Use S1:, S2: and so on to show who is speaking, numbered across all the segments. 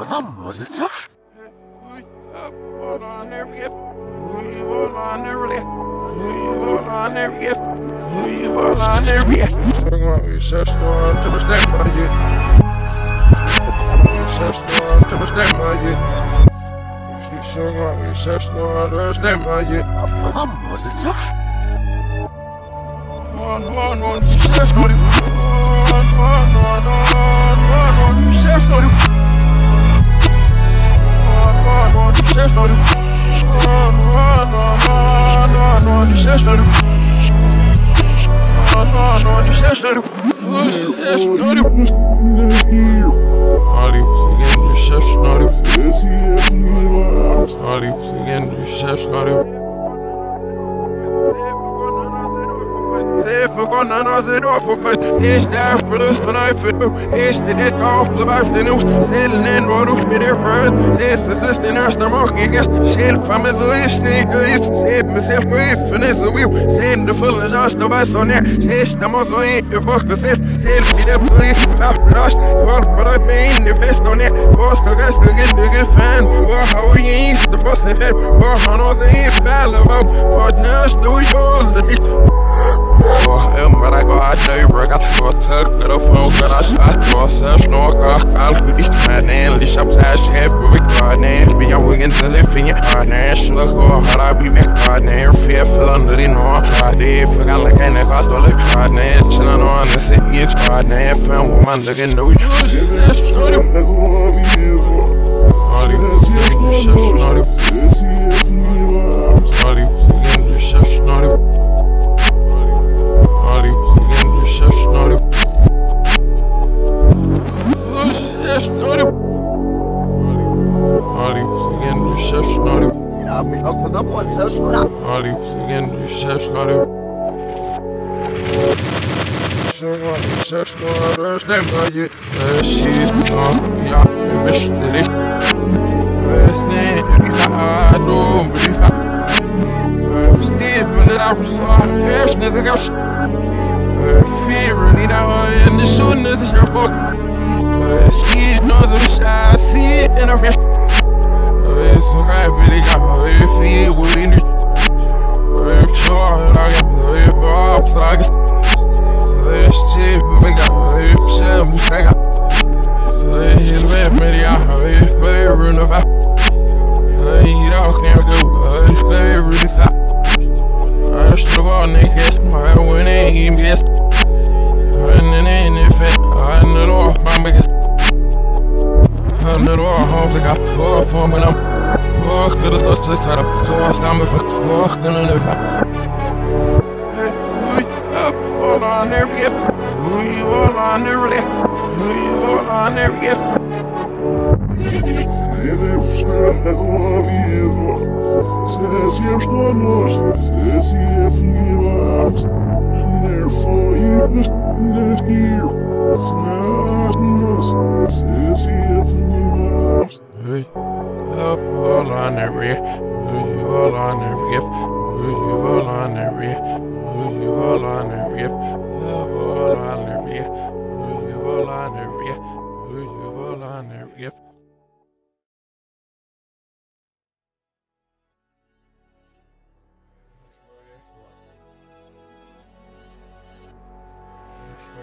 S1: Falan mı zıçar?
S2: Hold on there, gift. Who you hold on there, really? Who you hold on there, gift? Who you hold on there, gift? Be such one to the step of it. Such one to the step of it. She's so gonna be such one to the step of it.
S1: Falan mı zıçar?
S2: One, one, one, you know it. One, one, one, one, one, one, you just know. One, one, one, you just know just know it. Ali, again, it. Ali, again, you just know kon aan als het overput Is daar verlust vanuit verdoe Is dit af de buiten nieuws Zillen en hoeft met de bird Zes is is de nurse daar mag ik eerst Shit van me zo is niet geweest Zet mezelf maar even is zo wiel Zijn de vullen als de was zo neer Zes daar moet zo in je vocht bezet Zelf die de police Afrast Volk vooruit me in de vest zo neer Volk de rest de gildige fan Waar hou je eens de bos in bed Waar gaan onze in vallen Voor het nurse doe je al de maar ik ga duiven, ik ga tukken de phone, ik ga slaat, was zelfs nog al goed ik mijn eindelijk op zijn schep, ik ga neer, bij jou in te leven, je ga neer, slag, oh, ga bij me, ga neer, veel veranderen in hoor, ga die vergalen, geen gast, wel ik ga neer, chillen nog aan de zit, iets, ga neer, van woman, de gen, doe je, sorry, Sorry, sorry, sorry, sorry, sorry,
S1: Ja,
S2: stemmer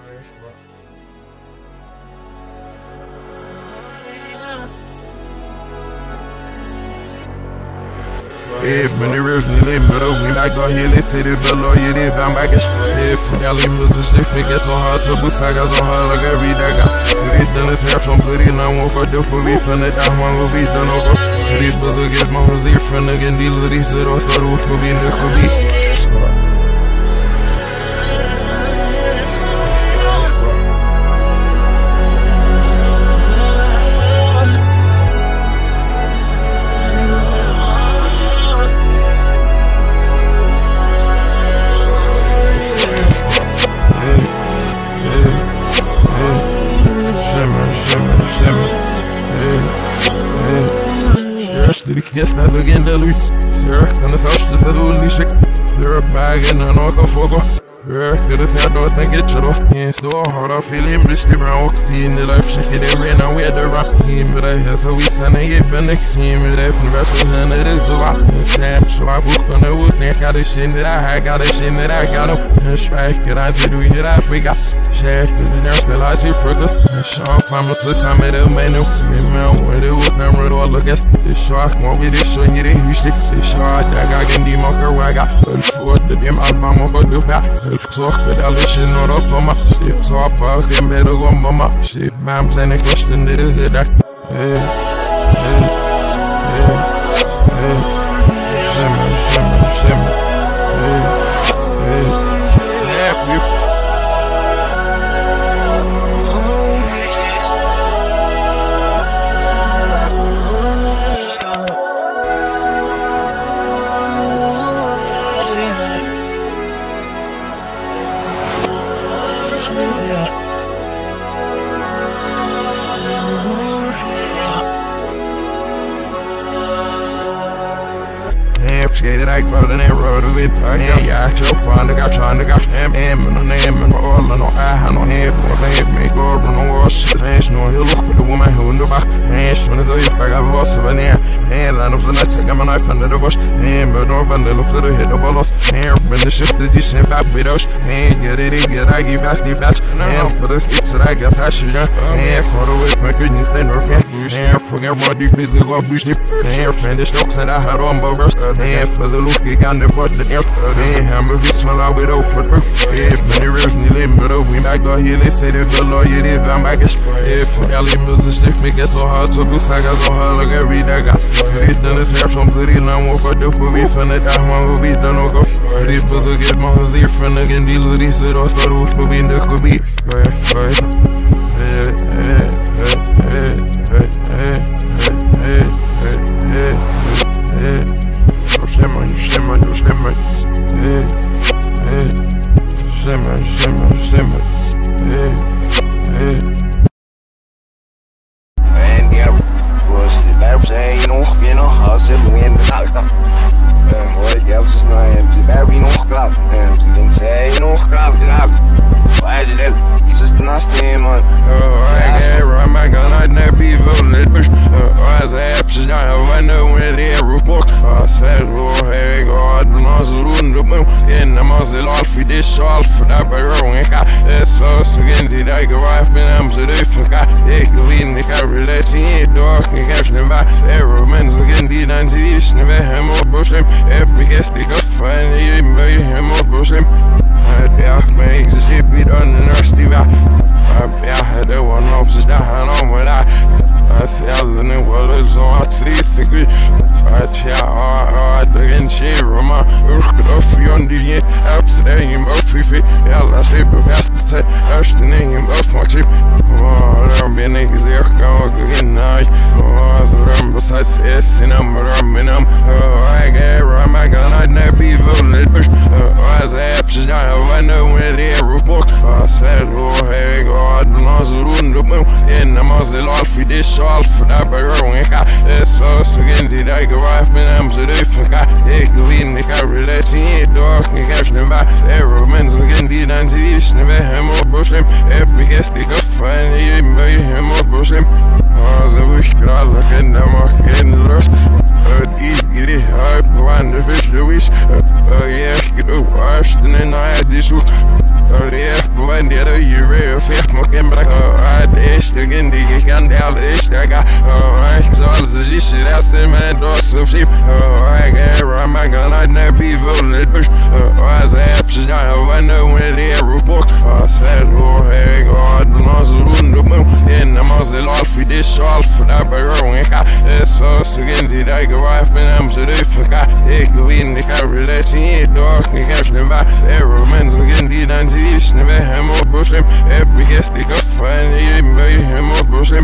S2: If men är rösten i men då min like går hela city below you det fam back if jag limos the stick fick så har så busaga så har jag every day got är här som för innan och för det får vi från det där man vill vita något det är så get man was here från again deal det så då ska du få bli det förbi that's again the loot. Sir, and the first is the only shit. Sir, bag yeah, to the side doors, think it's shut off. Yeah, so hard, I feel it, bitch, the brown. Seeing the life, shaking it, ran out with the rock. Team, but I had so we send it, been the team, but that's the rest of the this July. Snap, so I book on the wood, neck, got the shit that I had, got the shit that I got him. That's right, get I did, we did, I forgot. Shack, to the nurse, the lodge, it burgers. Sean, pharmacist, I'm at a menu. And man, where they would never I all, look at this shark, want with this, showing you the huge shit. This shark, I got Gandy Mocker, where I got. put for the damn, I'm on for the back zorg all this shit, not op van my shit. Talk about geen middel om van my shit. I'm saying, ik question. in de that. Hey, hey. rápidos And get it, get I give get bash. And for the sticks that I guess I should And for the way my goodness, they nerve Sen frågar difficil och blir snipp Sen fändes dock sen det här om I rösta Den faller look kan det vart den äldsta Den här med bitch man la with over perfect Men det rörs ni limmer och vi märker hela sidan för lawyer det var märkes För jag limmer så snipp mycket så hard så god saga så hard och jag read I got. Utan ett snärt som ser illa mot för dupp och vi finner där man vill vita något Det är på så gött man ser för någon del och det ser We står ord på alfa, deixa o alfa da barulho, cá. É só o seguinte, daí que vai, penamos a dois, cá. É
S3: que o lindo, cá, relaxa, e dor, que quer levar. É romance, again, de
S2: dança, e isso, não é amor, Muslim. É porque este café, e meio amor, Muslim. Até a mãe, se se pirou, não é, se tiver. A piada, eu não preciso dar, não vou dar. That's yelling in what is on sisiki Acha aden şehir ama Örküdöfüyon diye Hepsineyim öfüfi I'm festise Öştineyim öfmaçip Varım beni güzel kavga inay Hazırım bu saç esinem Röminem Ege ramagana ne bivuletmiş Ağzı hepsizden havanı Ve diye rupok Asel o hego I'm Rıbım Enem azil alfi diş sure for that but girl when I that's so again did I go off and I'm so they forgot they go in the car relation it dog and caption by. Sarah men's again did I see this never him or brush him every guest they go find it made him or brush him I was a wish could I look in the market and lost but easy hard blind the fish the wish. Uh yeah get a wash and then I had this Oh yeah, one day you real fast, smoking black. Oh, I dash again, they can't doubt this. I that got alright. So all this shit oh, I send my door, some sheep. Alright, get around my gun, I never be voting that bitch. Oh, alright, I have to know I know when they are report. I said, oh, hey, God, the laws are ruined the boom. And I'm all for this, all for that, but I got this it's so again, did I go off and I'm so they forgot. It go in the car, that's in dog, and captain by Sarah Man's again, did I see this, never hammer, more bullshit. Every guest they go find, they invade him or more bullshit.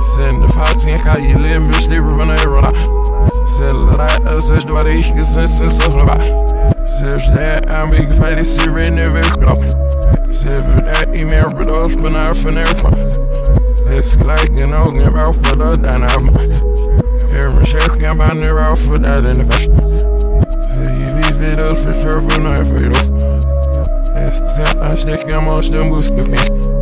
S2: Send the 10 kan you leven, men slipper van de run Zelf rijden, zelfs door de eigen zin, zin, zin, Zelfs daar aan wie ik veilig zie, ben ik weggelopen Zelfs daar niet meer bedoeld, ben ik van ervan Het is gelijk en ook niet waar voor dat aan af Hier mijn chef, ik heb aan de rauw voor dat in de vest Zie for wie weet dat, verver van haar verlof Het is een aanstek, ik heb als de moest bekend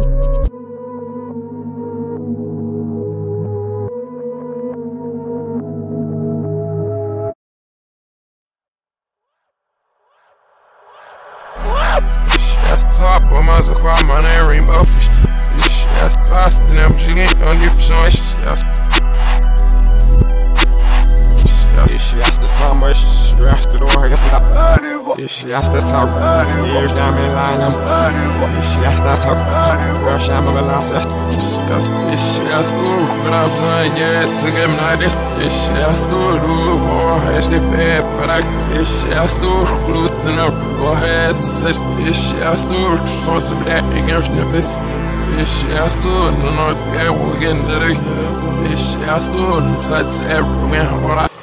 S2: my zakwa, my name rainbow fish. That's fast and I'm jigging on your Jeśli ja chcę sam, bo jeśli ja chcę długo, ja chcę na Jeśli ja chcę sam, już nie mam linem Jeśli ja chcę sam, już
S4: nie mam lasę Jeśli ja stół, gram za nie, cygiem na dys Jeśli ja stół, długo, jeśli peprak Jeśli ja stół, glutno, bo jesteś Jeśli ja stół, co sobie, już nie wys Jeśli ja stół, no, ja mogę dryk Jeśli ja stół, psać, everywhere, what I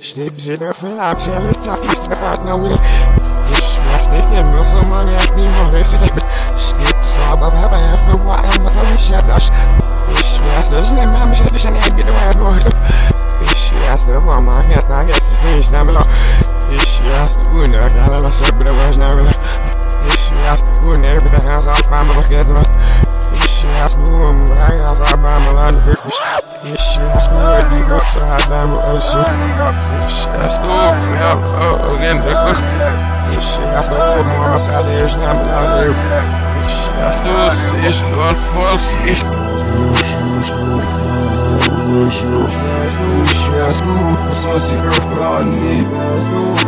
S4: Slip zit en veel aan zelf, dat is de vaart nou weer. Is vast dit en nog zo man, ik niet meer is het. Slip zal bij hebben en veel wat en wat dan is het als. Is vast dus niet meer misschien dus een eindje te waard worden. Is vast de van maar het naar het is niet snel belang. Is vast de boende, ik
S2: haal alles op de was nou
S4: belang. Is vast de boende, ik ben de
S2: haas af, maar we vergeten wat. This
S4: shit, I screw him, I got outside by my. This shit, I screw a nigga up, so I die with other shit. This shit, I screw a flip, oh, again, nigga. This shit, I screw a I saw the air, I'm. This shit, I screw a sitch, all false shit. I screw a shit, I screw a pussy girl, I need. I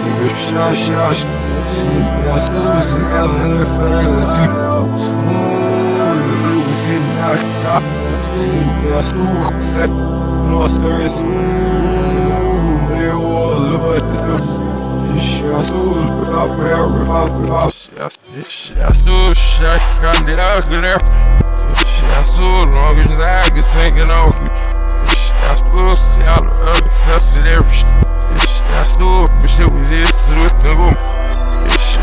S4: good, shot, shot, shot. Wants to lose it, got in the fantasy. Smooth, it was in my top. She wants to set, about the She wants to look up.
S2: She has to shut, got it there. She has to, long as I can sing it off. She has to see all the other that's cool, we should be this with the boom.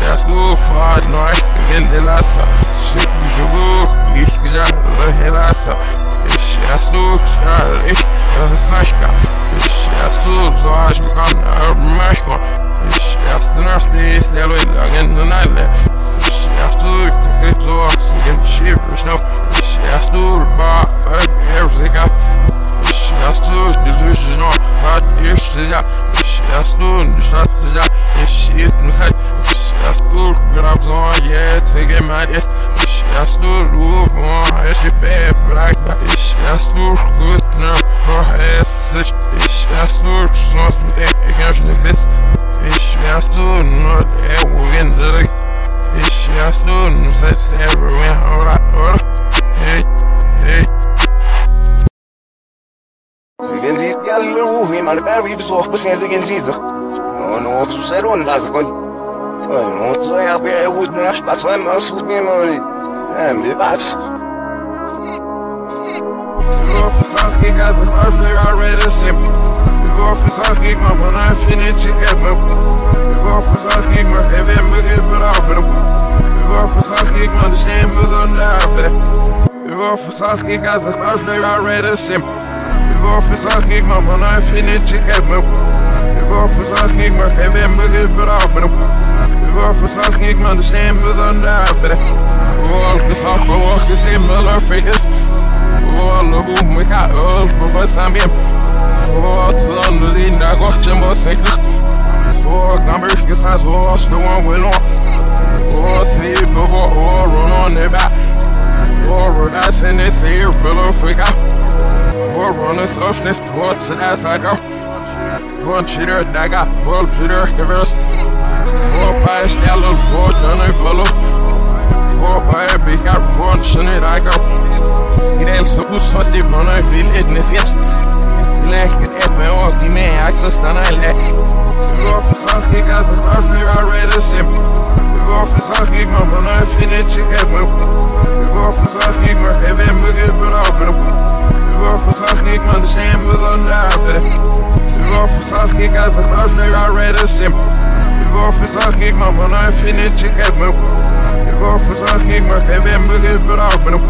S2: That's cool, far north, and then I saw. Shit, you should go, you should go, and then I saw. That's cool, Charlie, and the Sashka. That's cool, Zosh, become the urban mashka. That's the nurse days, they'll be dug in the night there. That's cool, it's Zosh, and shit, you know. That's cool, bar, everything else. Yaşlı düzgün ol Hadi yaşlıca Yaşlı düşatlıca Eşitmişsen Yaşlı Trabzon yetegemeliyiz Yaşlı ruhuma eşipe bırakma Yaşlı kutlu Kohesiz Yaşlı sos bile gençliğimiz Yaşlı nur evindirik Yaşlı nusat
S4: sevmeyi Ora ora Hey hey si yalla ruhi man bari bisoh bus ya siguen si zak. No tu serun da zakon. No tu ya be wud na shpat sa ma sut ni ma. Em bi bat.
S2: Sanski the birthday already simple. We go for Sanski, my when I finish it, heavy muggy, but I'll be We go for Sanski, my the same with on the als ik was nu al redden sim. Ik word verzag ik maar man I finish ik heb me. Ik word verzag ik maar geen ben me gebracht me. Ik word verzag ik maar de stem dan daar ben. Word gezag word gezien wel vergist. Word hoe me ga op voor samen. Word zonder linda gochtje mo zeker. Word naar me gezag word no one will on. Word sleep before word run on the back. Word that's in this here below figure. Word run this ocean word to that side go. Word cheater daga. Word cheater reverse. Word by shallow. Word done it follow. Word by a big out. Word shouldn't I go. Iedereen zo goed van die mannen wil het niet eerst. Leg het echt met oog, die mee, ik zal staan en leg. Ik word verzag, ik als het was nu al redden sim. Ik word verzag, ik maar mannen vind het je heb me. Ik word verzag, ik maar geen ben me gebroken. Ik word verzag, ik maar de stem wil dan daar ben. Ik word verzag, ik als het was nu al redden sim. Ik word verzag, ik maar mannen vind het je heb me. Ik word verzag, ik maar geen ben me gebroken.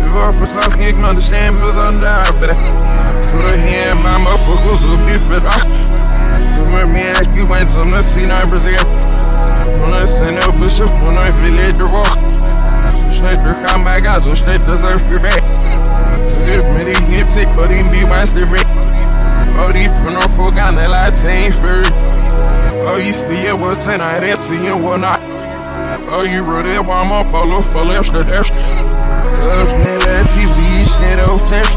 S2: Ik word verzag, ik maar de stem wil dan daar ben. Door de heer, maar mijn vogels op die bedacht. Zonder meer, ik wens om de zien uit Brazil. Wanneer zijn op bezoek, wanneer wil ik er wacht. Zo snel er gaan bij gaan, zo snel dat er voorbij. Geef me die hip, ik wil die be my stiver. Oh, die van haar voorgaan, en laat zijn spirit. Oh, je stier je wat zijn, hij redt zien je wat not. Oh, je rode it, warm up, all of the left, the dash. Zo snel, als je die snel op test.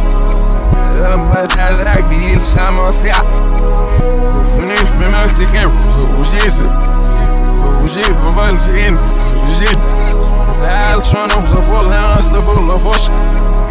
S2: Maar dat lijkt niet samen als ja. Finish me met de game, hoe is het? Hoe is het, voor wat is in? Hoe is het? Al schon om zo vol als de bolle vos. Vijf, nu wie nog maar, man, hij verlaat naar hem. Maar toch niet zo stop, zo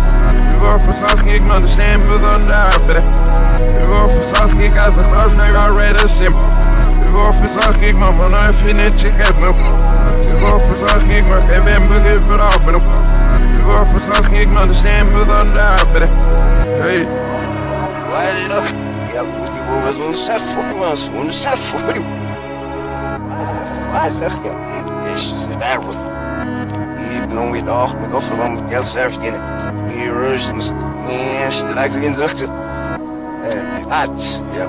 S2: går for svensk, ikke når det snem ud under arbejde Jeg går for svensk, ikke altså knods, når jeg redder sim Jeg går for svensk, ikke mamma, når jeg finder et tjek af mig Jeg går for svensk, ikke man kan vende bygge på dig med dem Jeg går for svensk, ikke når det snem ud under arbejde Hey Hvad er det der? Jeg ved, de må være sådan sat for dem, altså hun er sat for dem Hvad er det der? Jeg synes, det er værd. Even om je dag, maar
S3: dat verandert geld zelfs in het. In zuchten. Eh, dat. Ja.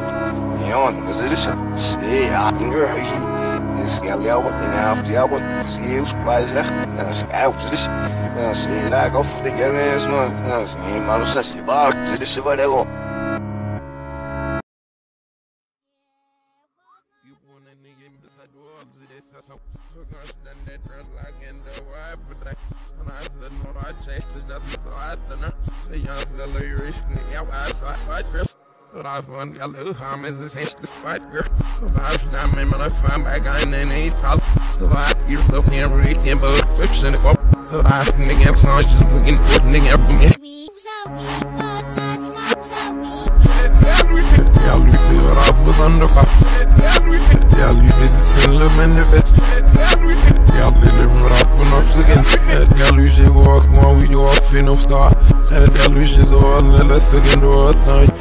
S3: Ja, dat is het. Zie, ja, inger hij. Is gal jou wat in helpt jou wat. Zie je bij zeg. Dat is uit dus. Dat is lijkt of de games man. Dat is niet maar dat is je baak. Dit
S2: dress But I want a little harm as a sense to spite girl So I should not remember the fun back on and ain't tall So I keep stuff in Rick and both fiction up So I nigga songs just looking for nigga me Ja, liefde rap wat underpap Ja, liefde is een lim in de wet Ja, liefde rap vanaf begin Ja, liefde walk maar we off in op straat Ja, liefde zo aan de second door night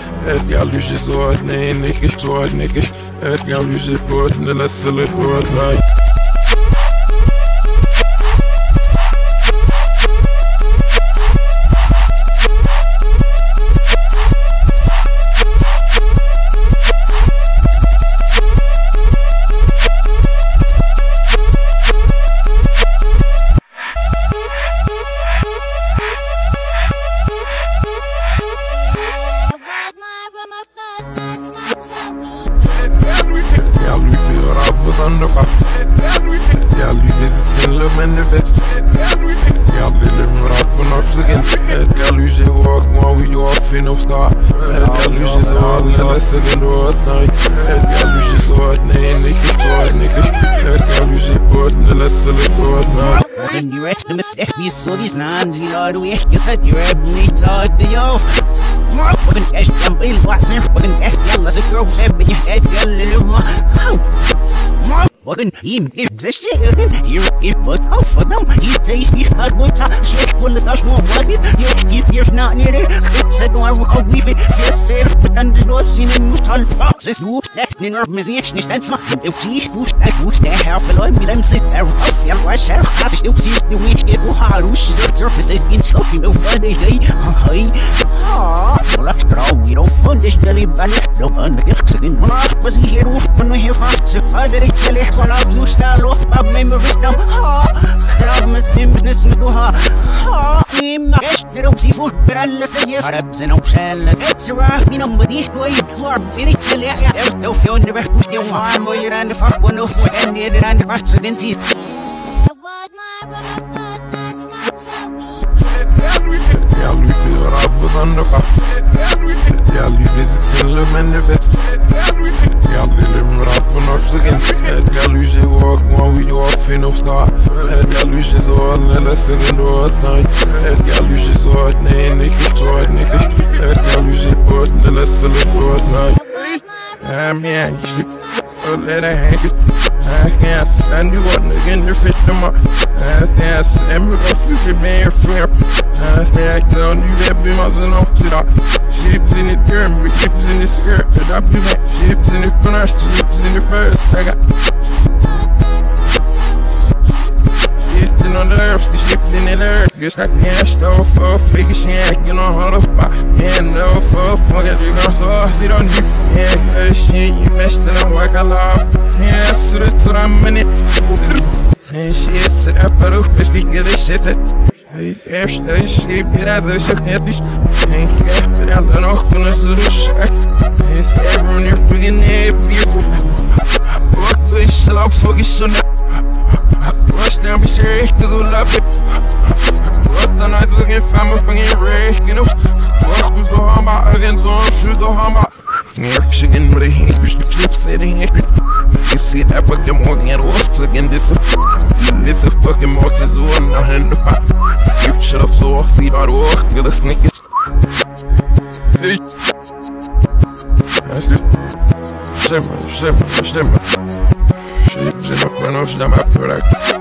S2: Ja, liefde zo nee, niks zo niks Ja, liefde voor de
S5: die werd me echt wie zo die naan die laat we echt gezet je hebt niet uit de jou Bugün eşken bil vaksın Bugün eşken lasık yok Sebini eşken lilim Bugün yiyim gizli Bugün yiyim gizli Kafadım Yiyeceğiz bir boyuta Şek kullu taş mu vadi Yiyip bir nani Kıtsa duvar bu kavifi Fiyese Ben de losinin mutal Baksis du Leknin ör mizich Nicht ensma Du tief du Du der Herr verloren Wie dem sit Er auf Ja was er Has ich du siehst Du mich Geht du haar Du schießt Surface In Sofi Mir Werde Hey Hey Ha Mulak grau Wir auf Und ich der Liebane Du an der Gechzigin Mulak Was ich hier ruf Von mir hier fast Zu Alter ich zähle Ich soll auf Du Stalo Ab mir mir Wisdom Ha Grab mir Simsnis Mit du Ha Ha Ima Echt Der Upsi Fuß Per alle Seies Arab Sind auch Schelle Jetzt Raf Min Am Badi Stoi War Birik Zähle Ich Ja Der Auf Jon Der Bech Pusti Um Arm Wo ihr an der Fach Und auf Wo Ende Der an der Fach Zu den Sie
S2: Ja, lui feel rabbet de pap. Ja, lui is het zille men de best. Ja, lui lim rap van of again. Ja, lui ze walk one we off in of scar. Ja, lui ze zo en la singen door het night. Ze zo het nee, ik het zo het niet. Ja, lui ze poort en la singen door het night. Ja, man, je so let her hang it. I can't stand you up again, you're fit them up. I can't stand me up, you can be your friend. I tell you that be son off to that. Sheeps in the germ, we chips in the skirt. But I be back, sheeps in the corner, sheeps in the first. I got Sitting on the earth, the ships in the earth. Just like can't stove for fake shit, you know how to fuck. Man, no fuck it, you gon' so sit on you. Yeah, cause shit, you messed a work a lot. Yeah, so that's what I'm in it. And shit, sit up for the fish, we get this shit. Hey, eerst de sheep, ja, ze zegt net is. En ik heb er al nog kunnen ze dus. En ze hebben nu begin zonne? Was dan bezig te doen lappen? Wat dan uit looking me van je recht, you know? Wat goed door hamba, again zo'n shoot door hamba. Meer chicken met een hink, dus de flip setting. You see that fucking walking at us again, this is this is fucking in the pop. You shut up so see about walk, get a sneak it. Hey. That's it. Simmer, simmer, simmer. Shit, simmer, when I'm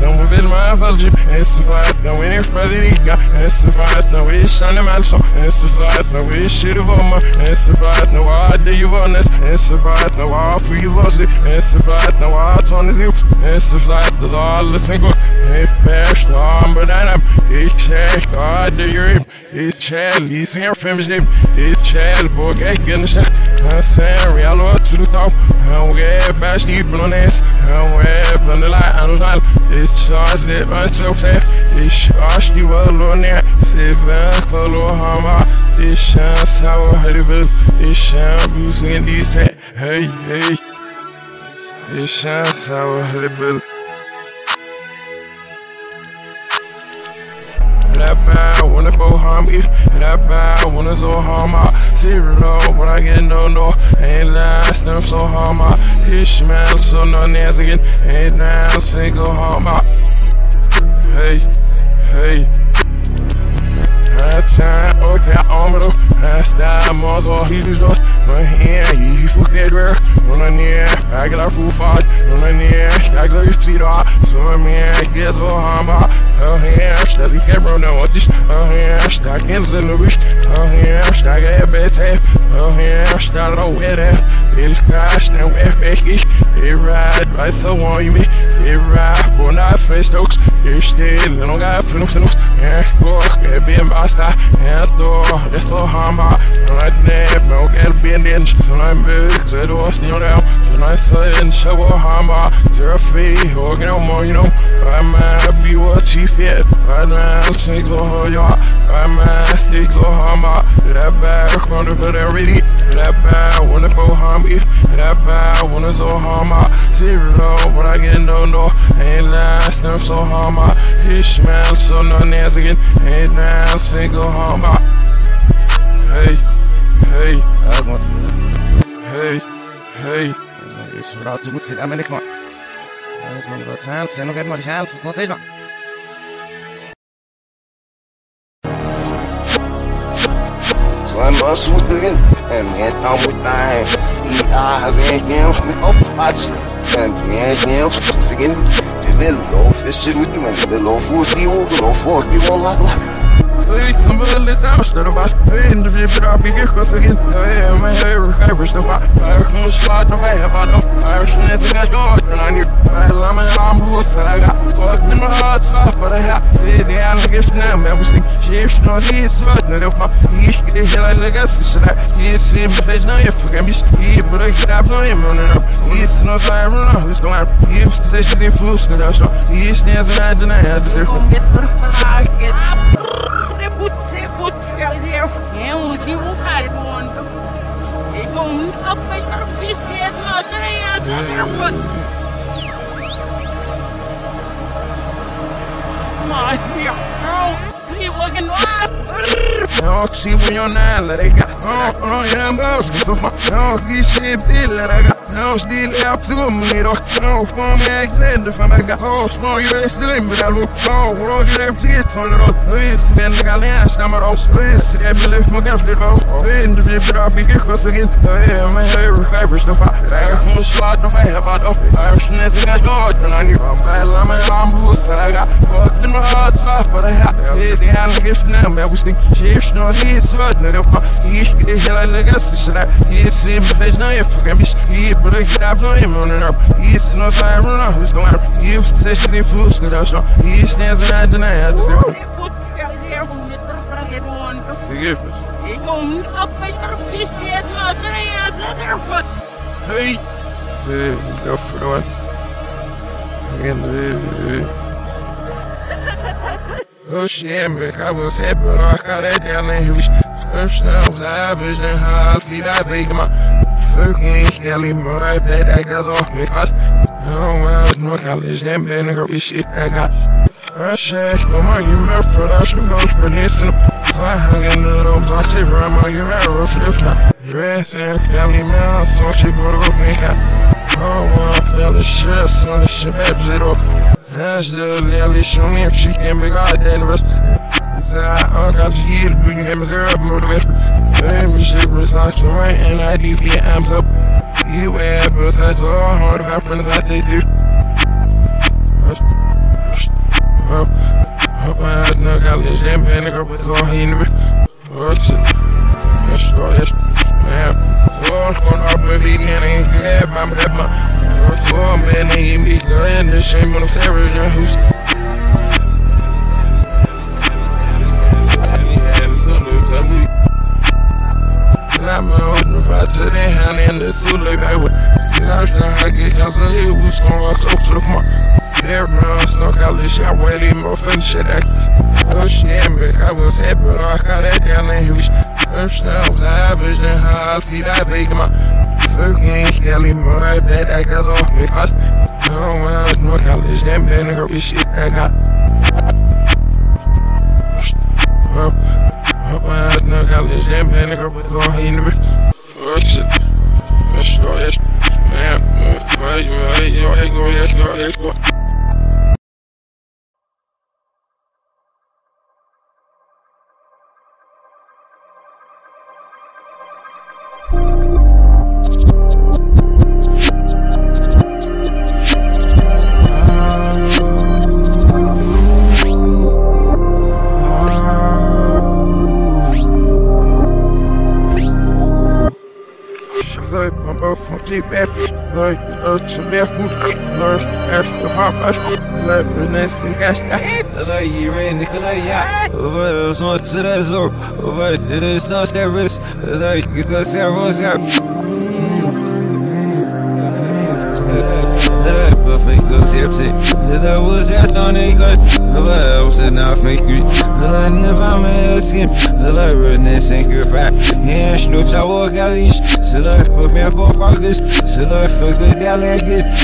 S2: não vou ver mais valde Esse faz não é pra ligar Esse faz não é chane malson Esse faz não é cheiro voma Esse faz não há de yuvones Esse faz não há fui você Esse faz não há tones eu Esse faz das alles sem gut Ich fährst am Bedanam Ich check God the Ich chell Ich sing films dem Ich chell Bog ich gönne sich Han sen real to the top. Han get back deep on this. Han web on the light on the light It's charged it so safe It's charged you alone there Se vänk på Lohama Det känns så horrible Det känns busingen de säger Hej hej Det känns så horrible That bad, wanna go harm you. That bad, wanna so harm out. Zero, but I get no no. Ain't last, them so harm out. Ishmael, so no nails again. Ain't now, single harm out. Hey, hey. time, oh, tell armor, I style, more so he was lost. My hand, he fuck that work. On the near, I Stärker auf Rufart, und mein Nähe, steigt so ich zieh da, so mir, ich geh so hammer, oh herrscht, dass ich gebro ne und ich, oh herrscht, da kennt sie nur ich, oh herrscht, da geh bitte, oh herrscht, da rau werde, ich crash, ne wef ich, ich ride, weiß so you me, ich ride, wo na fest oaks, ich steh, não gá, finu, finu, é, go, é bem basta, é to, é to hammer, right there, quero bem dentro, so I'm big, so do us, you know, so nice, so in, show hammer, zero fee, organ no more, you know, I'm happy what she fit, right now, sneaks or ja, I'm sneaks or hammer, that bad, come to put ready, that bad, wanna go hammy, that bad, wanna so hammer, zero, but I get no, no, ain't last, hammer, his man, so no nails again, ain't now, single hammer, hey, hey, hey, hey,
S5: música, mas não é Mas mano, vou chance, você não quer mais chance, não sei não.
S3: So I'm a suit again, and man, I'm with mine. E a venhamos me ocupados, and venhamos seguindo. Velou, fechei muito, mas velou, fudi, o velou, fudi, o lá, lá.
S2: Hey, some of the list I'm still about, hey, in the view, but I'll be good, cause again, hey, my hair, recover, still hot, I come slide, no, I have, I don't, I wish I got God, and I knew, I love my arm, who's I got, fucked in my heart, stuff, but I have, hey, the allegation, now, man, was thinking, shifts, no, he's sweating, and if my, he get the hell, I like us, so that, he see me face, no, you forget me, he, but I get up, no, him, running up, he's no fire, run up, who's going, he's the station, they fools, cause I was, he stands, and I deny, I deserve,
S6: Putz, putz, eu fiquei de um segundo. E com muita feita bicicleta, mas nem Mas, não, se você não
S2: Oh, see when you're nine, let it go. Oh, oh, yeah, I'm going to so far. Oh, this shit, bill, let it go. Oh, still out to me, though. Oh, from me, Alexander, from my guy. Oh, small, you're still in, but I look. Oh, we're all getting tickets on the road. This, then, like, I last time, oh, this, get me lift my gas, go. Oh, in the but I'll be good, cause again, yeah, my hair, recover, stuff. I'm a slide, no, I have, I don't. I'm sneezing, I go, and I knew. I'm bad, I'm a lamb, who's I got. Fucked in my heart, stuff, but I have. Yeah, the allegation, now, man, we think. Shifts, no, he's sweating, and if I, he, get hell, I us, so that, he's in my face, no, if I can be, he, but I up, no, him, on it up. He's no fire, run out, who's going up. He was session, they fools, cause I was strong. He stands and I deny, I just say,
S6: Putz, eu vou me trocar de mundo.
S2: forgiveness. Hey, say, go for the one. Again, Oh shit, but I was happy, but I got that down there. Who's first now was average and half feet. I think my fucking Kelly, but I bet that goes off because oh well, it's no college, been a girl shit I got. I said, come on, you remember for that, you go for this. So I hung in the room, so I said, run on your arrow, flip now. Dress and Kelly, man, so she go to go make out. Oh, well, tell the shit, son, the shit, baby, zero. That's the lily showing she can be god and rest. I got eat it, we can have a girl motivate. Baby, shit, research, right, and I do feel I'm so. You but such a hard about friends that they do. Well, hope I had no college, and vinegar with all he knew. What's it? That's right, yes. Yeah. I'm with me, and I ain't glad I'm at my. Going, man? They ain't me, go in the shame on the terror, who's. Sulu baby, see now I get down so here who's gonna talk to the come There man, snuck out this shit, where they more fun shit Oh shit, but I was happy, but I got that down there, who's First I was average half feet, I big my fucking Kelly, I bet that goes off because no well, it's no college, then been a girl shit I got. Well, I had no college, been a girl with all he knew. What's it? That's right, yeah, right, right, right, right, right, right, right.
S7: That was just on a good. I was enough make you. I never made a skin. I redness and good fat. Yeah, snoops, I walk out leash. Still I put me up on focus. Still I feel good, that like it.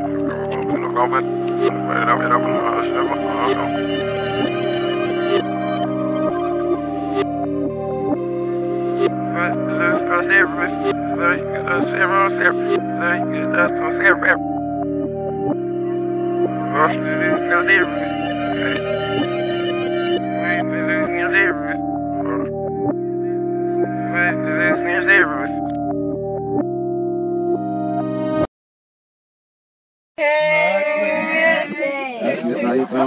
S2: schon mehr gut. Läuft erst noch ab, als bleib mir nicht sich erst da. Seit ich bin, oder ja, weil es noch zu der so. Weil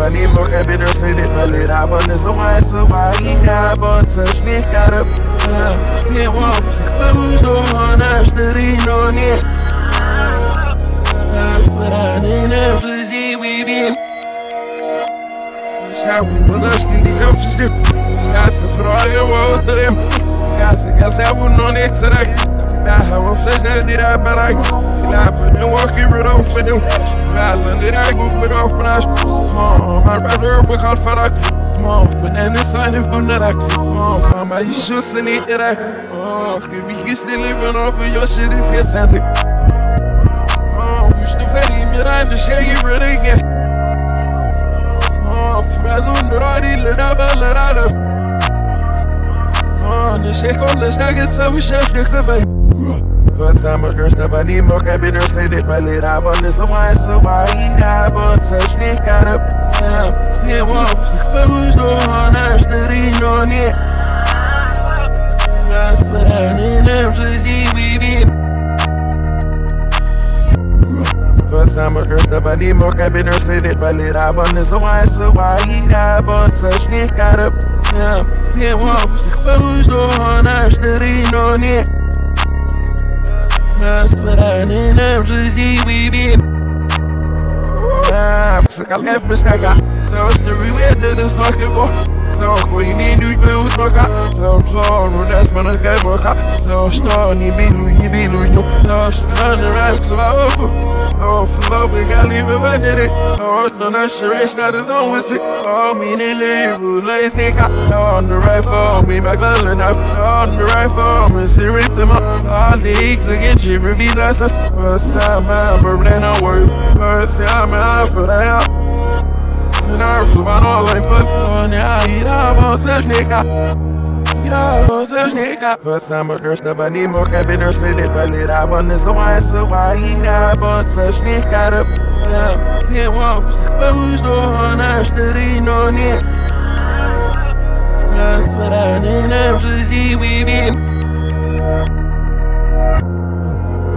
S2: Bunny more cabin or split it, but it I want is the one so why he got on such me got up. See it walk, who's the one I stood in on it. But I have to see we been. Shout with us in the office, Shots of Freie was the them. Gas, gas, I wouldn't on it today. Now, how I'm saying that I but I. I put them. Working right off for them. Valen det där går med öppna Små, man bröder på kalfarak Små, men den är sann i bundarak Små, mamma i tjusen i det där Ska vi get still living off of your shit is here something Oh, you should say him you're on the shit you really get. Oh, fraz under all the little bella rada Oh, the shit all the snaggets so we should get good for summer girls, the bunny more cabiners played it right lit up on this one, so why he have on such nick got up Sam, see wolf, who's the one I studied on it I to see we been For summer girls, the bunny more cabiners played it right lit up on this one, so why he have on such nick got up Sam, see wolf, who's the one I studied on it Mas para não se viver Ah, você quer me pegar Só os de real do snorkel so queen du veux smoka so so no when I get moka so so ni bilu ni bilu no so so the rap so oh flow we got leave it when it oh no that shit is not his own with it oh me live let's take on the right for me girl and I on the right for me it to my all the against you the first time I'm a brand of first time så var någon på och jag gillar vad så snicka Gillar vad så snicka För samma rösta var ni mockar bin rösta det var lite av en så var så var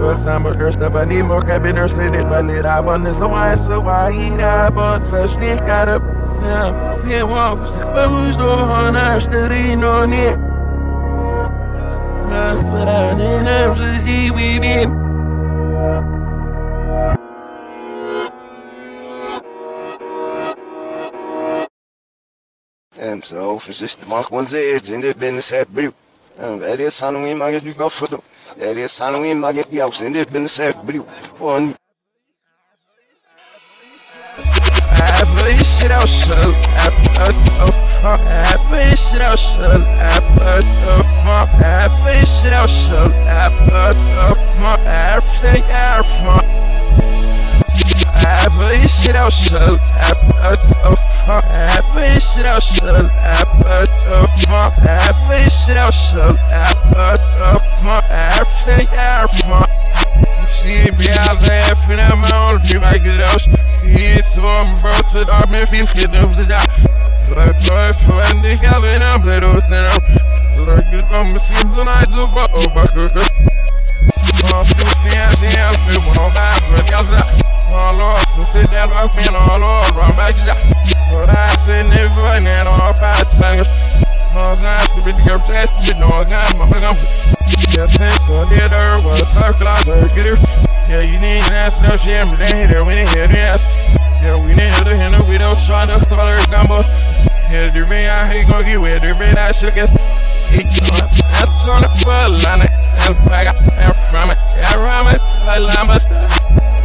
S2: gillar vad så snicka upp Sam se vad för hus då han är strid och ner Näst för den är så vi bin for samma rösta var ni mockar bin rösta det var lite av en så var så var gillar vad så Sam se vad för hus då han är strid och ner Näst för den är så vi bin
S3: En zo, verzist in dit binnen zet brief. En is aan wie mag het nu gaan voeden. Er is aan wie mag het jou zijn, dit binnen zet brief. On
S2: Happy shit out happy of happy shit out happy of happy shit out so happy of everything happy shit out so happy of happy shit out so happy of happy shit out so happy of everything everything She be out there for them all, be like it out. It, so I'm about to dark, man, feel get up the. So I play for they got in, I'm bled out now. So I get on the scene tonight, look back over, cooker. Oh, feel stand down, feel one on that, but y'all that. Oh, Lord, so sit down, rock me, oh, Lord, run back, yeah. You need an ass to jam, but I say never, and then all five fingers. Oh, it's nice to be the girl, that's the no, I'm not, I'm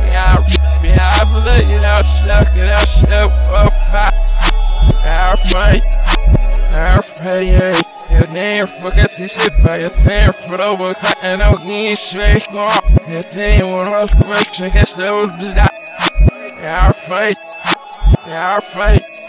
S2: yeah, since I did her, what a circle I get her. Yeah, you. Need an ass, no shame, but they here, we need to hear the ass. Yeah, we need to hear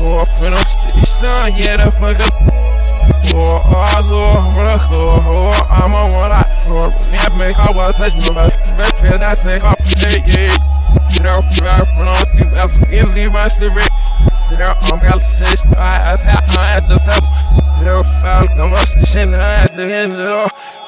S2: en ook niet zweeg op Je team wordt wel gewerkt, ze gisteren dus dat Ja, feit Ja, feit All make it up, but they have up, they head up What to get the mice, the if I'm hard in the back, I on my back, Oh, Oh, fuck up. Oh, oh, zo, vlug, oh, oh, I'm on one eye. Oh, net me, ik was touch me, maar vet veel dat zeg op, hey, hey Get off the ride from all the bells, give me my spirit. Sit there, I'm to say, I I Sit I up, but up, my happy shit out, shut up, up, up, happy shit out, shut up, up, my happy shit out, shut up, up, my everything, everything. Will you turn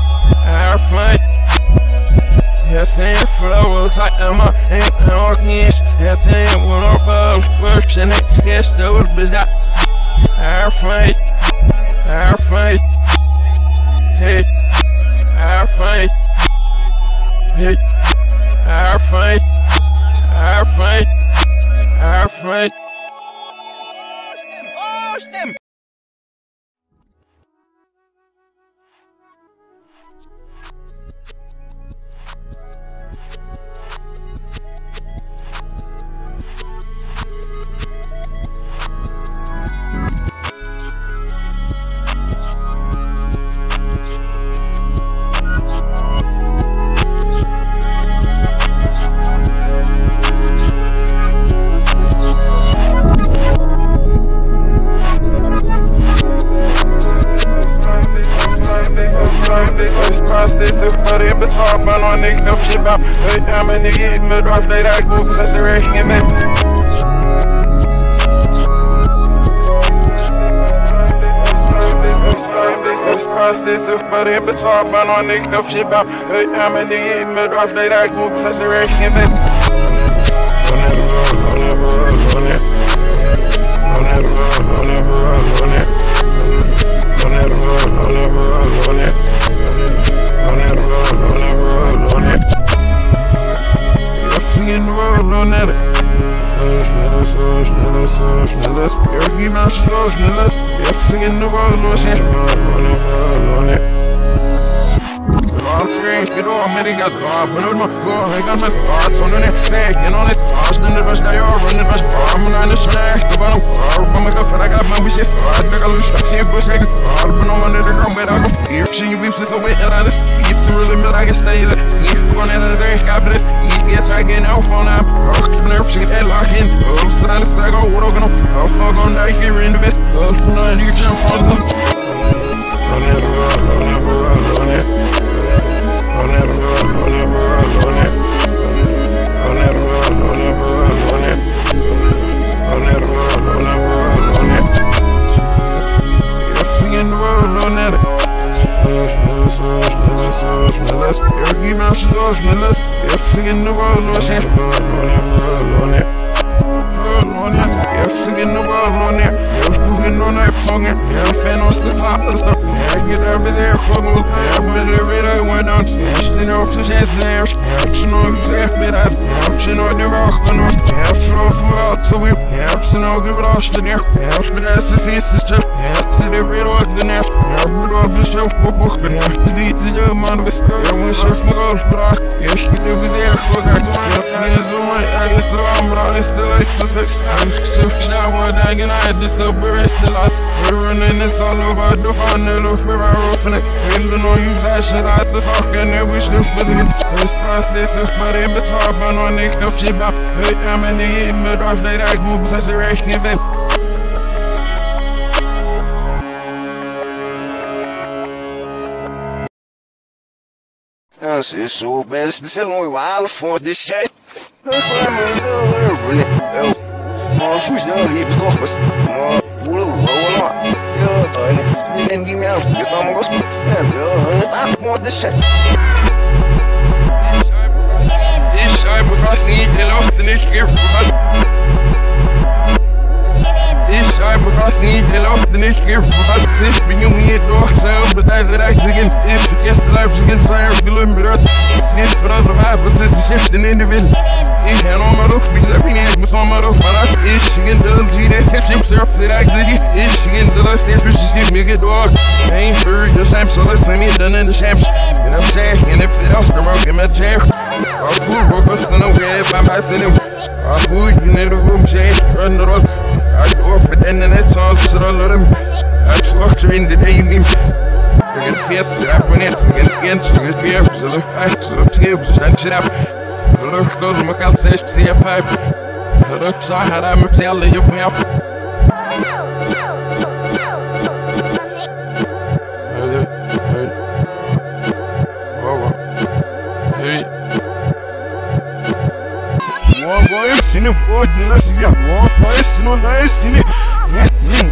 S2: Air fight. Yes, and flowers like I'm a and orchids. Yes, and one of those works in it. Yes, those that. Air fight. Air fight. Hey. Air fight. Hey. Air fight. Air fight. Air fight. Oh, stem. shit I'm a nigga in the dark, they like move, such a racing event. Cross this up, but between, but on nigga, shit about. Hey, I'm a nigga in the dark, they like move, such a racing event. On så. Jag fick en roll och sen roll, roll, on that. All strange, get all med det gas bra Men nu må gå en ganska smart Så nu är säk genom ett tas Den är värsta jag run det värsta bra Men han är snack Det var nog bra På mig för att jag man visst start Det kan lusta Se på sig All på någon är det grom med att gå Here she beeps is away and honest It's really I can stay there If we're gonna end the day After this Yes I get out on I'm Rock nerve She get locked in Oh stand aside Go what I'm gonna Oh fuck on that Here in the best Oh no you jump from the On that road On that road On that ställer upp så känns det här. Jag känner upp sig med allt så vi. Jag känner att det var det ner. Jag spelar det sista stund. Jag ser det redan åt den här. Jag vill ha besök på boken. Jag är dit till det man visst. Jag vill köpa mig golfbrak. Jag ska du vid det frågan. Jag finns så mycket. Jag är så bra. Det är så lätt så sex. Jag ska köpa shower. I had this up. We're still lost. We're running this all over the funnel. Look, we're roughing it. Vill du nå use ashes at the saken när vi sluppar in Höst fast det suppar in besvapar någon äkta fibba Höjt ja men det är med dörf det där god så så räkningen väl
S3: Jag ser så bäst, det ser nog i alla fall det shit. Man får ju inte hit stoppas. Man får rolla. Jag hörni, det är en gimme alls. Jag tar mig gospel. Jag hörni, allt på det shit.
S2: Ich schreibe fast nie, der Luft nicht gibt fast. Ich schreibe fast nie, der Luft nicht gibt fast. Ich bin jung hier da direkt sich in. Ich vergesse sich in zwei Rött. Ich ist für das Verweis, was ist die Schiften in der Wind. Ich hör noch mal durch, wie gesagt, ich nicht, muss noch mal durch, man hat. Ich ging der LG, der ist im Surf, direkt sich. Ich ging der Lust, der Fisch, ich mir gedorgt. Ain't für the Shams, so let's me done in the Shams. And I'm and if it else, get my chair. Us in the way by my sinning. I you need a room shade, run the road. I go and then it's all so I him. I talk in the day you festa, jag på nätet, jag kan inte, jag kan björn, så det är så det är så sen shit up. Jag luktar, man kan säga, se jag five. Jag luktar så här, där med celler, jag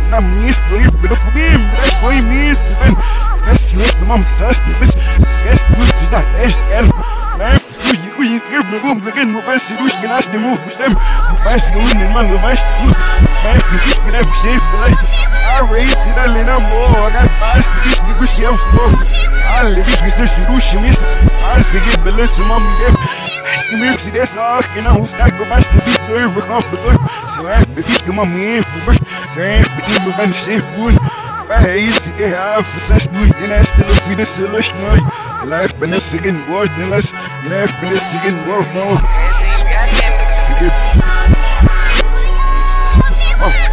S8: na mis boy, pero fugim, fresh boy mis ben. Nes net na mam sas ni bis. Ses boy, da es el. Na fu yi ku yi tsir me gum zagen mo bas rush gnas de mo bestem. Faz que un man go faz. Faz que kit gna bshe boy. I raise it a little more. I got fast to get the shell flow. I live it to rush mis. I sig it below to mom dem. Die Müpsi, der sagt, genau, es sagt, du weißt, du bist durch, wir kommen durch. So, ich bin nicht immer mehr, du bist, so, ich bin immer, wenn ich sehr gut. Bei Easy, ich habe, was hast du, in der Stelle, für das zu löschen, neu. Vielleicht bin ich sich in Wort, ne, lass, vielleicht bin ich sich in Wort, no.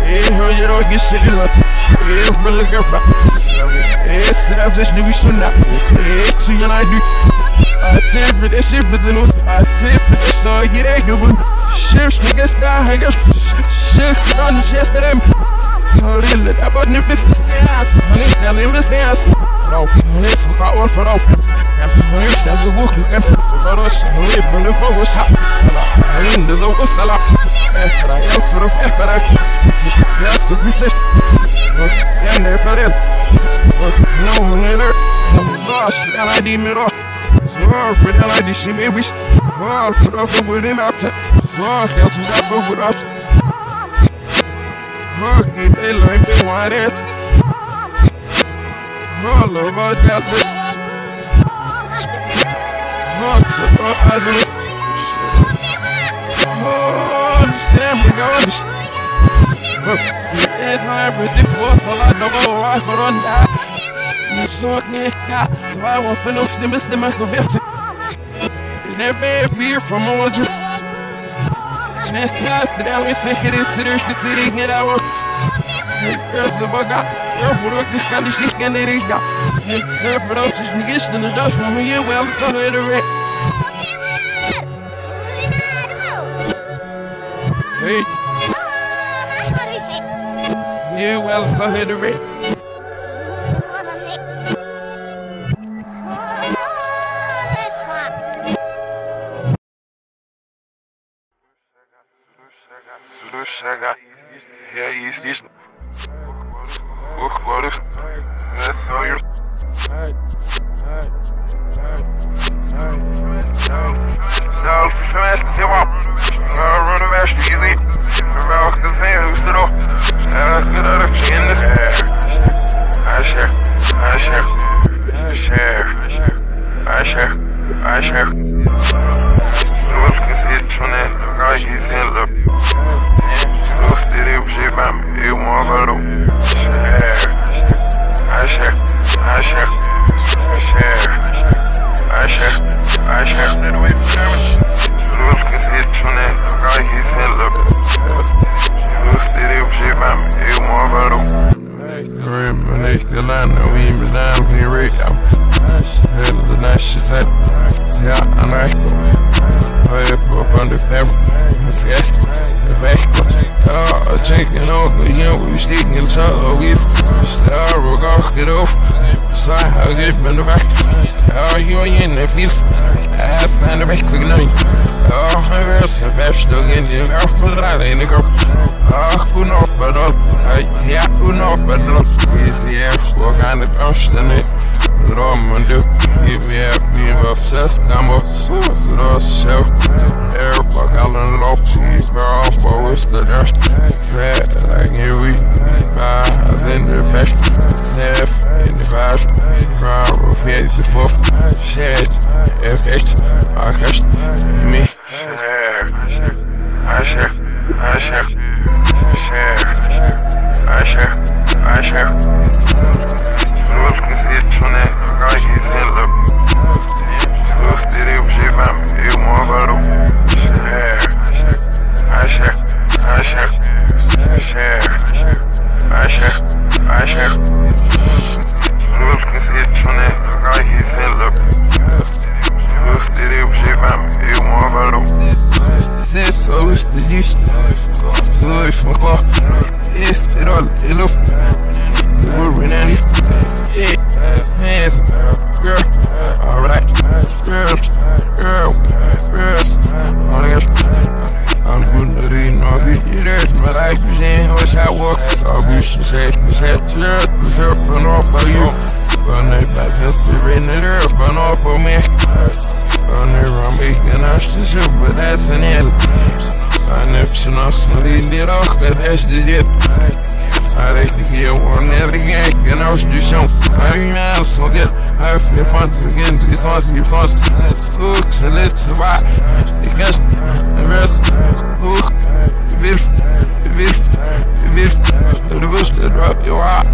S2: Hey, hör je doch geschehen, ich will gebracht. Hey, snap, das du bist schon da. Hey, zu ihr leid, du. I said for this shit, but then I said for this dog, get that good one. Shift, nigga, sky hangers. Shift, on the chest of them. Lille, der bør nippe stærs Man er stærlig med stærs Frau, man er for power for op Man er stærlig så god kan For os, man er for det for os Man er inde så os Eller Efter dig, jeg for at efter dig Jeg er så vidt Jeg er nede på den Nå, hun er der Så, den er de med dig Så, for den er de shimmy Så, for at få ud i natten Så, jeg synes, jeg er på os Fucking they like me white ass. All over that shit. Fuck surprises. Oh, damn, we got this. It's my pretty force, all I go right, but on that. You. So won't finish the Mr. Michael Vipton. And that bad beer from Orange. Neste astral e sem querer ser os que se digam da outra Eu sou baga, eu por o que está de chica na riga Eu sou ferozes, me guisto nos dois como eu, ela só é de rei Hey Eu, ela só é de rei
S9: chega e é isso diz agora é só eu Selfish mestre, seu mal Agora no mestre, easy Vai o que tem, o estourou Ela que dá a pequena Acha, acha Acha Acha Acha Não esqueci de choné Agora aqui sem love Gostei de você, mano. Eu moro. Acha, acha, acha, acha, acha. Não
S2: har jeg gript med det vekk. Ja, jo, igjen er fils. Jeg sender vekk til gnøy. Ja, jeg vil se best og inn i hvert fall der inne kropp. Ja, hun oppe da. Ja, hun oppe da. Vi ser på kan det første nytt. Drømmen du, vi er vi var obsessed, I'm obsessed with ourselves. Everybody got on the low, see, girl, but it's the nurse. To her, cause her put off by you. But they by sense in it up, but off for me. On there, I'm making us to shoot, but that's an end. I never seen us leading it off, the it. I like to get one every gang, and I. I mean, I'm so good. I feel fun to get into this on some plus. Hooks and. It the the beef, the beef. The bush to drop your eye.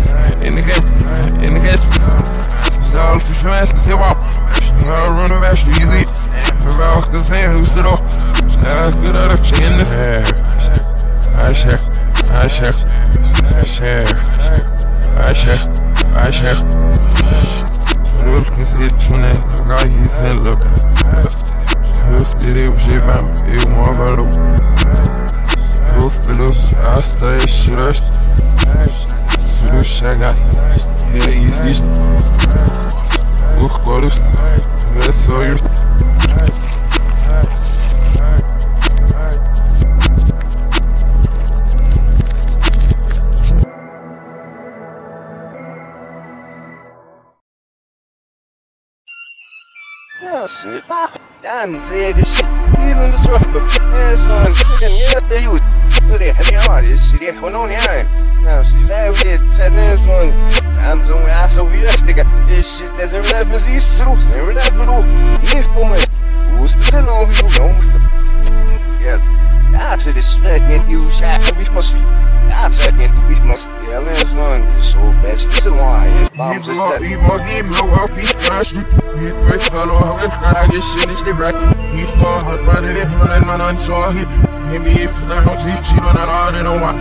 S2: In the game, in the case. It's all for fast to wow. Uh, I'll run a bash to easy. About the same who's the door. That's good out of in this. I share, I share. Aşağı, aşağı, aşağı. Lul que se tune, gayet sen look. Göstereyim şey ben, ev muhabbaro. Ruh bilu, hasta eşşiraş. Suru chegar, é existe. Por coros, é só eu.
S3: Yes, Dan säger det shit. Bilen är så uppe. Det är så en jätteljud. Så det är det har det. Så det är honom jag. Ja, så det är det. Så det är så en. I'm so I'm so realistic. This shit doesn't let me see through. Never let me do. Ni på mig. Who's the sin of you know? Yeah. Jag ser det stödjen ju säkert vi måste. Jag ser det vi måste. Jag läser någon så bäst. Det är så långt. Mamma
S2: He's
S3: säger
S2: He won't give no help, he's crashed. He's fresh fellow, he's got I get shit, it's the wreck. He's far, hard, running in him, and man, unsure. He, he be if the house, he's cheating on all, they don't want.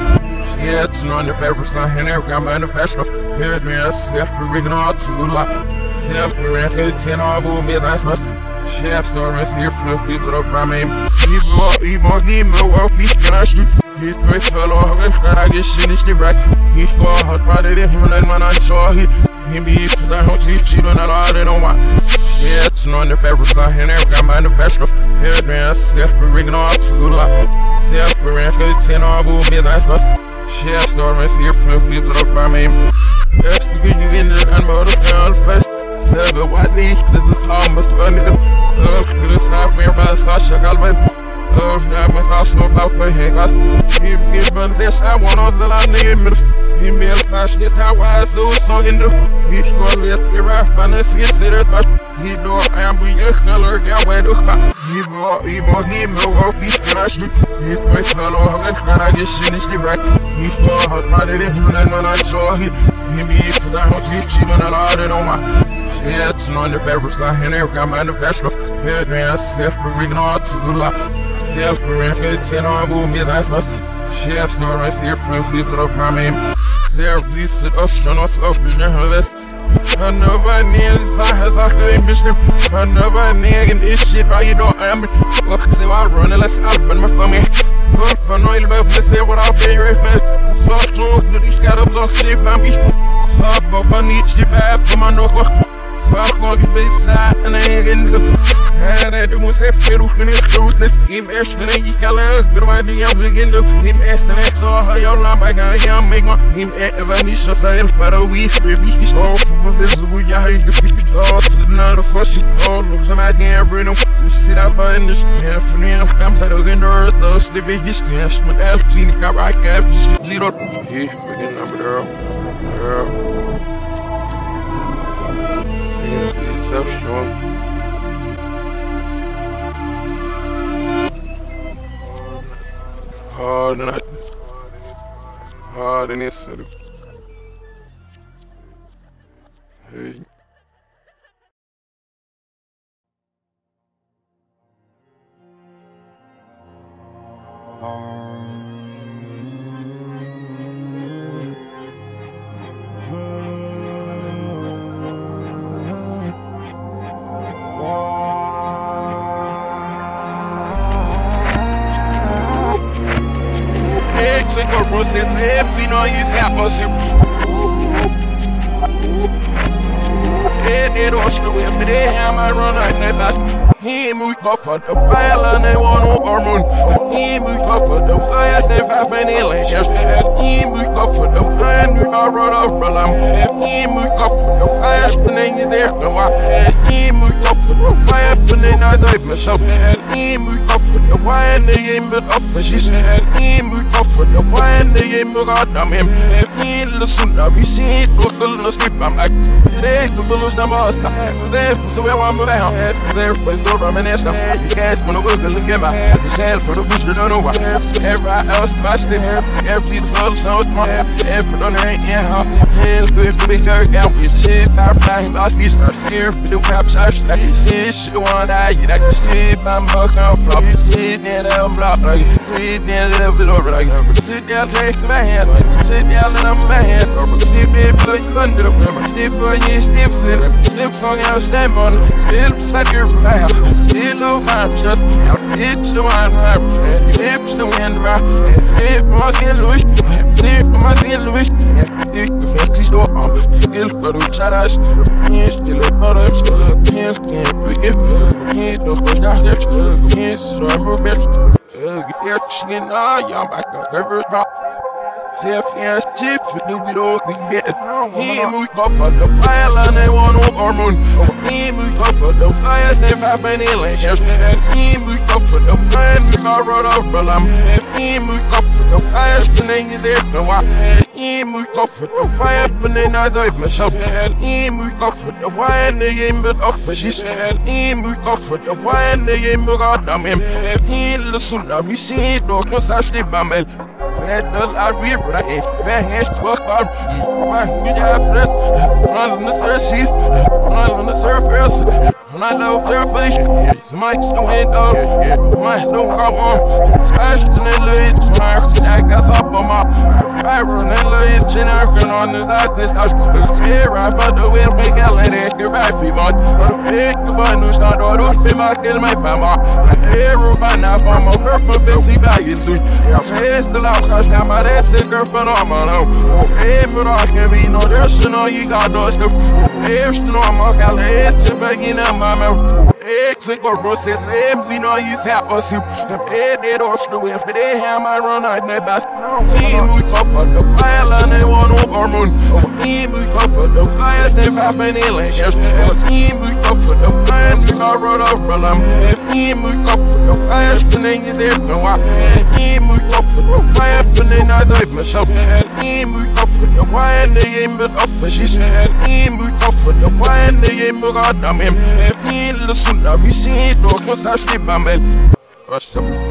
S2: She had to know the paper, son, and every guy, man, the best of. Heard me, I self, but rigging all to the lot. Self, but ran, it's in all, me, that's must. Store and see flip people up my name. He's more, he won't give no help, he's crashed. He's fresh fellow, he's got I get shit, the wreck. He's far, hard, running in him, and man, unsure. He, he be if the house, he's cheating on all, they don't want. Yeah, it's on the paper, son, and every guy, man, the best of. Heard me, I self, but rigging all to the lot. But ran, it's in all, that's must. Chef store and see flip people up my name. The good you in the unmotor down fast. Seven white leaves, this is almost a nigga. Uh, this not for your best, I shall go with. Uh, now my house no out my hand, guys. He get buns, yes, I want us the line name. He made a bash, get how I so song in the. He go let's get right, and let's get sit at back. He do I am being a color, get away to back. He go, he go, he no hope, he's gonna shoot. He play fellow, let's gonna get shit, it's the right. He go, hot, right, it in him, and when I saw he. He be for the house, he's cheating on all, they don't want. Yeah, it's on the beverage, I man, the best of. Head man, but rigging all to the lot. Self, but ran, it's in all, boom, yeah, that's must. Chef, snore, I see your friend, leave it up, my name. There, please sit up, no, no, up, in your vest. I never knew this, I has a good mission. I never knew this shit, but you know I'm. Look, say, I run, let's open my stomach. Good for no, you'll be say what I'll be right back. So strong, that these got up, so stiff, I'm be. So, but I need you back for my nose. On your face side and I ain't getting. And I do say peru in his smoothness. Him ashton and you yell us, but my DMs again. Him ashton and saw her your lamb by guy, yeah, make one. Him ever need yourself, but a week, baby. He's off a visible, yeah, you can fit it all to another fuss. All looks I can't bring them. Who sit up in this man for me? I'm up in the earth, those the biggest snaps. But I've seen got right, just zero. Yeah, we're getting number girl. Girl. So strong. Hard and hard and it's Hey. Um, Senhor, vocês sempre nós erramos. It was the way for the hammer run out the best. He moved off of the pile and they want no hormone. He moved off of the fires, they pass many layers. He moved off of the brand new car road of Bralam. He moved off of the fires, the name is there. He moved off of the fire, the name is there. myself. He moved off of the wine, they ain't but off of this. He moved off of the wine, they ain't but goddamn him. He listen to me, see, look, look, sleep, I'm like, today, the bullets, the master. So I want to be down. Everybody's so reminiscent. You guys wanna go look at my sad for the boost, you don't know why. Everybody else, my shit. Every the so smart. Every on there ain't in how. Hands good for the dirt down with shit. Fire flying, boss, these are scared for the rap shots. Like you shit, one eye. You like the shit, I'm hooked on flop. Sit near the block, like sit near the over, like sit down, take my hand, sit down, and I'm my hand. Sit there, put your thunder, sit for your steps in it. Slips on your stem on, slips at your back. It low vibe, just it's the one vibe. It's the wind vibe. It's my skin, Louis. It's my skin, Louis. It's the fancy store. It's for the charas. It's the little butter. It's the quick. It's the first guy. It's the rubber bitch. It's the nah, y'all back up. River drop. Self yes, chip, do we do the get. He moved off of the fire, and they want no hormone. Oh, he moved off of the fire, they have been in like He moved off of the fire, we got right off, but I'm. He moved off of the fire, and then he's there, no why. He moved off of the fire, but then I died myself. He moved off of the wire, and they ain't but off of this. He moved off of the wire, and they ain't but got him. He listen, now we see it, don't know, I sleep, I'm Net nul a river, eh? Vem reste por farm. Vai, me já frete. Run on the surface. Run on the surface. I. Somebody still ain't up. My don't go on. Smash in the lid. Smart. I got up on my. I the lid. Chin on the side. This house. The spear. I but the wind. Make a lady. Get right for one. But the big. Fun. No start. Or don't be my kill my family. I hear by now. I'm a. My busy value. It's the loud. Cause now my ass is girl, but I'm on Hey, but I can be no there's no you got those stuff. There's no more calais to begin a mama. Exit or process, empty no sap us you. They don't screw if they have my run out the best. Off of the and they want no hormone. He the fire, they happen in like He moves off of the fire, we got run off from He moves off of the fire, and then he's there, no why. He moves off of the fire happening as I myself. He moved off of the wine, they ain't but off of this. He moved off of the wine, they ain't but God damn him. He listen to me, see it, don't go such the bamble. What's up?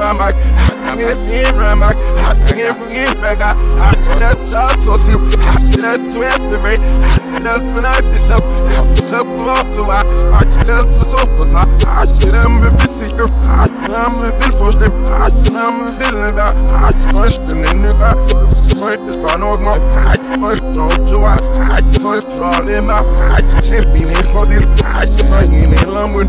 S2: I'm getting right back. I'm getting back. I'm that talk so see. That twist the rate. That when I be so. So close to I. I just so close. I should have been busy. I'm a bit for them. I'm a feeling that. I just in the back. Point this part of my. I just know to I. I just fall in my. I just be me for this. I just bring in London.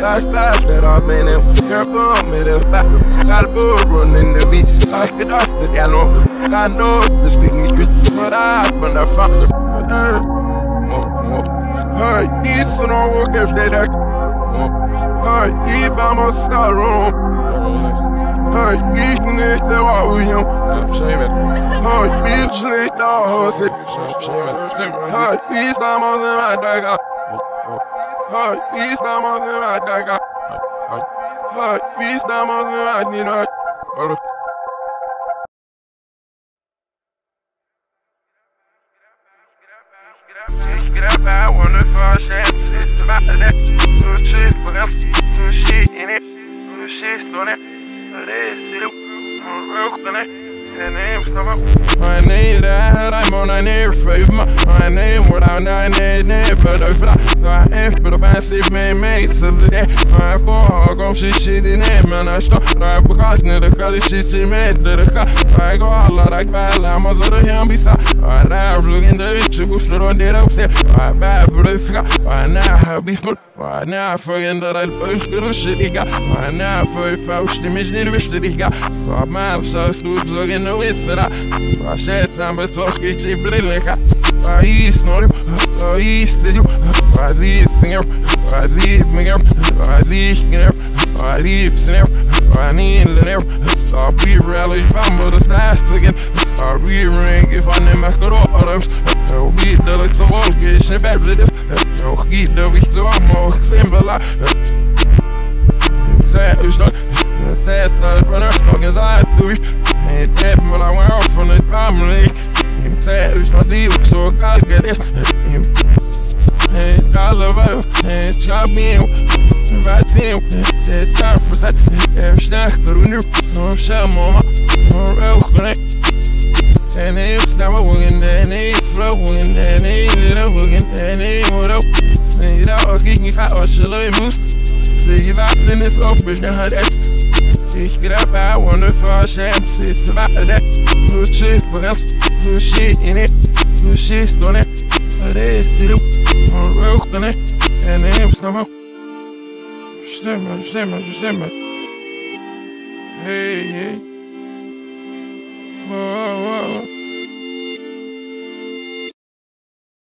S2: Last last that been in. Careful, I'm in the back. Got a book running the beach. I get us the piano. I know this thing is good, but I when I found the. Hey, this no work if they like. Hey, if I'm a star room. Hey, ich nicht der Wauium. Hey, bitch nicht da Hose. Hey, bis da muss ich mal daga. Hey, bis da muss ich mal daga. Hey, bis da muss ich mal nina. I wanna fall shit. It's about that. Good shit for them. Good shit in it. Good shit on it. It is. It is. My name that I'm on a near faith. My name without nine name, but I fly. So I am, but if I see me, make so that my four go shit shit in it, man. I stop. I because near the color shit she made the car. I go all out like a sort of him beside. I now looking the you should on it upset. I bad for the figure. I now have before. I now forget that I push the wish to the gap. So I'm so stupid in the western. Fa shit he got. I now for if I was the mission, wish that he got. So I'm out, so stood looking no isra Pašecam bez oškići brilika Pa isnorim, pa istilju Pa zisnjer, pa zipnjer Pa ziknjer, pa lipsnjer Pa nilnjer Så blir rally fan både slästigen Så blir ring ifall ni märker årem Jag bidde liksom folk i sin bebsides Jag gidde visst om och simbela Säg urstånd Säg så att man östdagens ätdusch Hey, tap me like when I'm from the family. Him savage, no deal, so I get this and Colorado, and chop me in. Rising, that's time for that. Every snack, but we knew. I'm shot, mama. I'm real quick. And it's not working, and it's flowing, and it's not and it's what up. And it's all getting hot, or she'll let loose. See, if I send this up, it's not how that's. Ich get up, I wonder if I sham, it's about that. Shit, but I'm shit in it. Blue shit's on it and esiri Oraya okudana Yani yapsama Hey hey Wow